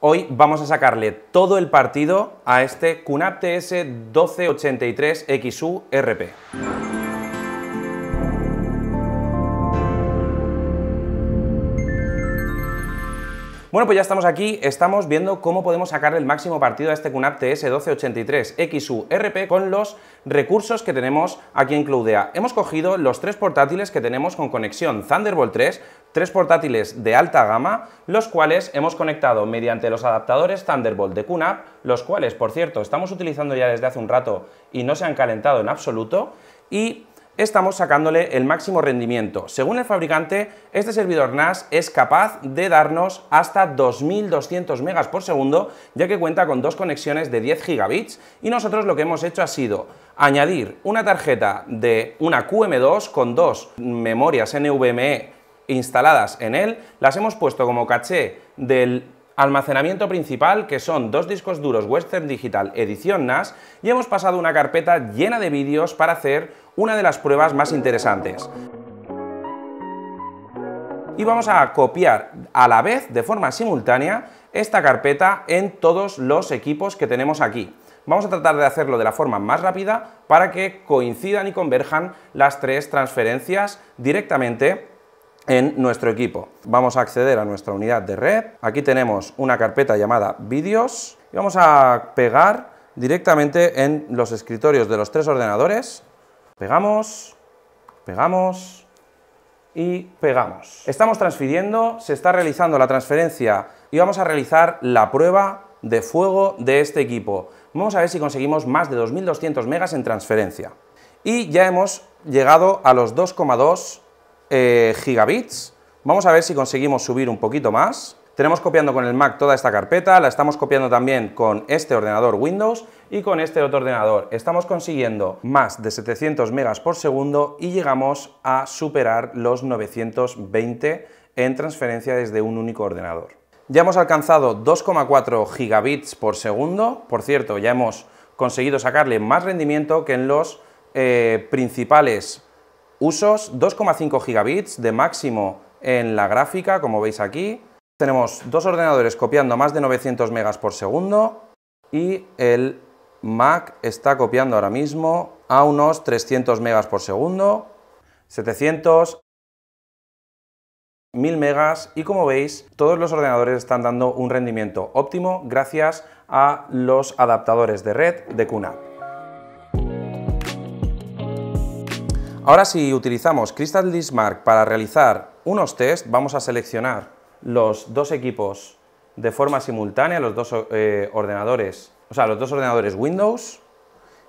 Hoy vamos a sacarle todo el partido a este QNAP TS 1283 XU RP. Bueno, pues ya estamos aquí, estamos viendo cómo podemos sacar el máximo partido a este QNAP TS1283 XU RP con los recursos que tenemos aquí en Cloudea. Hemos cogido los tres portátiles que tenemos con conexión Thunderbolt 3, tres portátiles de alta gama, los cuales hemos conectado mediante los adaptadores Thunderbolt de QNAP, los cuales, por cierto, estamos utilizando ya desde hace un rato y no se han calentado en absoluto, y estamos sacándole el máximo rendimiento. Según el fabricante, este servidor NAS es capaz de darnos hasta 2200 megas por segundo, ya que cuenta con dos conexiones de 10 gigabits y nosotros lo que hemos hecho ha sido añadir una tarjeta de una QM2 con dos memorias NVMe instaladas en él, las hemos puesto como caché del almacenamiento principal, que son dos discos duros Western Digital edición NAS, y hemos pasado una carpeta llena de vídeos para hacer una de las pruebas más interesantes. Y vamos a copiar a la vez, de forma simultánea, esta carpeta en todos los equipos que tenemos aquí. Vamos a tratar de hacerlo de la forma más rápida para que coincidan y converjan las tres transferencias directamente en nuestro equipo. Vamos a acceder a nuestra unidad de red. Aquí tenemos una carpeta llamada vídeos y vamos a pegar directamente en los escritorios de los tres ordenadores. Pegamos, pegamos y pegamos. Estamos transfiriendo, se está realizando la transferencia y vamos a realizar la prueba de fuego de este equipo. Vamos a ver si conseguimos más de 2200 megas en transferencia. Y ya hemos llegado a los 2,2 eh, gigabits. Vamos a ver si conseguimos subir un poquito más. Tenemos copiando con el Mac toda esta carpeta, la estamos copiando también con este ordenador Windows y con este otro ordenador. Estamos consiguiendo más de 700 megas por segundo y llegamos a superar los 920 en transferencia desde un único ordenador. Ya hemos alcanzado 2,4 gigabits por segundo, por cierto, ya hemos conseguido sacarle más rendimiento que en los eh, principales Usos 2,5 gigabits de máximo en la gráfica, como veis aquí. Tenemos dos ordenadores copiando más de 900 megas por segundo y el Mac está copiando ahora mismo a unos 300 megas por segundo, 700, 1000 megas y como veis todos los ordenadores están dando un rendimiento óptimo gracias a los adaptadores de red de QNAP. Ahora si utilizamos Crystal Disk Mark para realizar unos test, vamos a seleccionar los dos equipos de forma simultánea, los dos eh, ordenadores, o sea, los dos ordenadores Windows,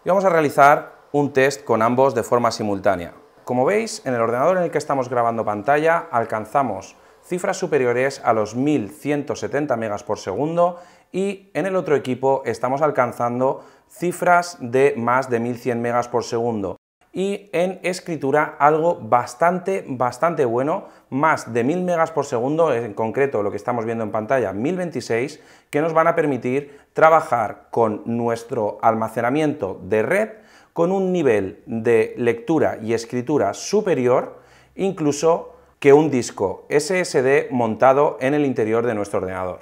y vamos a realizar un test con ambos de forma simultánea. Como veis, en el ordenador en el que estamos grabando pantalla alcanzamos cifras superiores a los 1170 megas por segundo y en el otro equipo estamos alcanzando cifras de más de 1100 megas por segundo y en escritura algo bastante, bastante bueno, más de 1000 megas por segundo, en concreto lo que estamos viendo en pantalla, 1026, que nos van a permitir trabajar con nuestro almacenamiento de red con un nivel de lectura y escritura superior, incluso que un disco SSD montado en el interior de nuestro ordenador.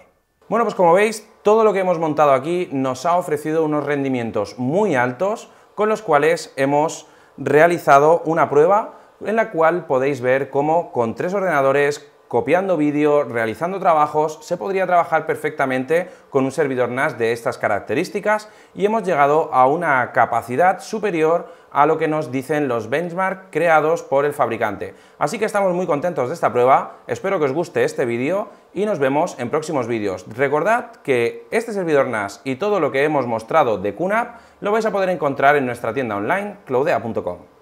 Bueno, pues como veis, todo lo que hemos montado aquí nos ha ofrecido unos rendimientos muy altos con los cuales hemos realizado una prueba en la cual podéis ver cómo con tres ordenadores, copiando vídeo, realizando trabajos, se podría trabajar perfectamente con un servidor NAS de estas características y hemos llegado a una capacidad superior a lo que nos dicen los benchmarks creados por el fabricante. Así que estamos muy contentos de esta prueba, espero que os guste este vídeo y nos vemos en próximos vídeos. Recordad que este servidor NAS y todo lo que hemos mostrado de QNAP lo vais a poder encontrar en nuestra tienda online, cloudea.com.